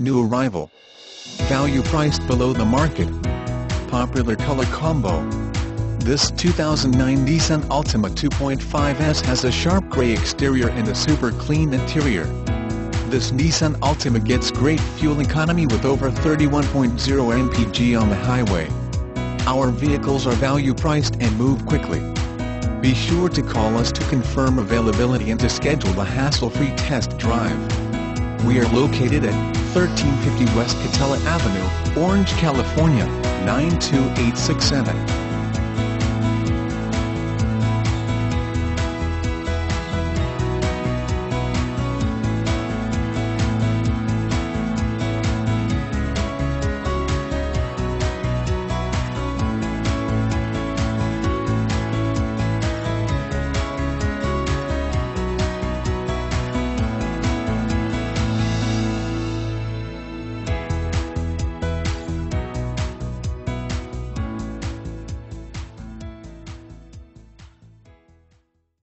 New arrival. Value priced below the market. Popular color combo. This 2009 Nissan Altima 2.5S has a sharp grey exterior and a super clean interior. This Nissan Altima gets great fuel economy with over 31.0 mpg on the highway. Our vehicles are value priced and move quickly. Be sure to call us to confirm availability and to schedule a hassle-free test drive. We are located at 1350 West Katella Avenue, Orange, California, 92867.